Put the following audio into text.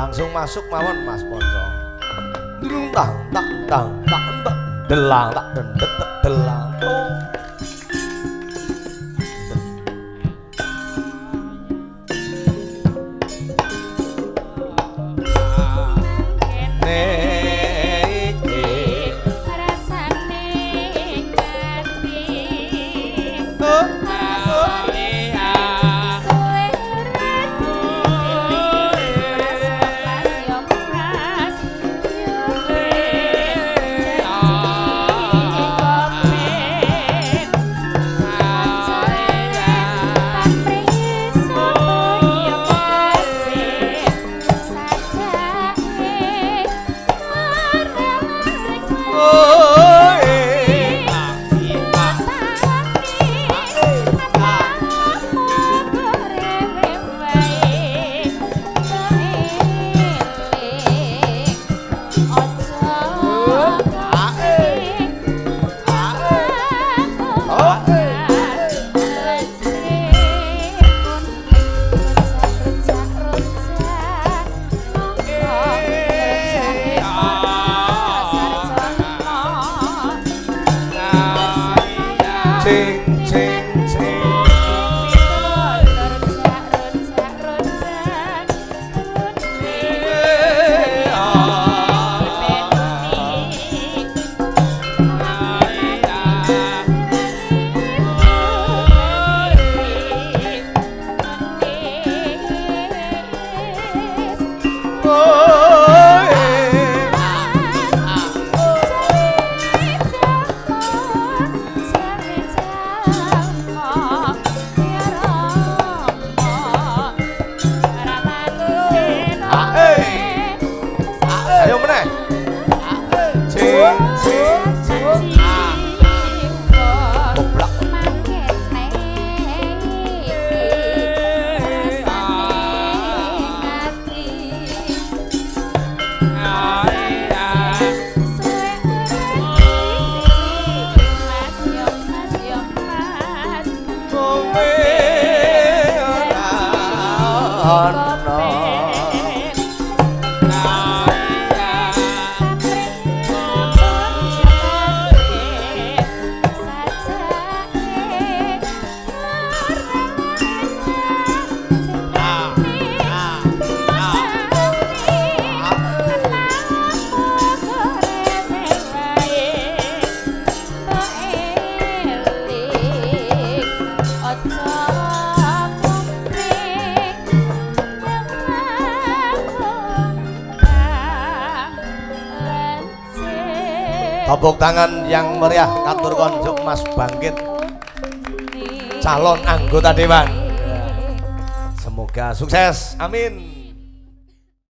langsung masuk mawon Mas Ponco. Tang tak tang tak tak delang tak dendet baby. heart Tepuk tangan yang meriah katur konjuk Mas Bangkit calon anggota dewan. Semoga sukses. Amin.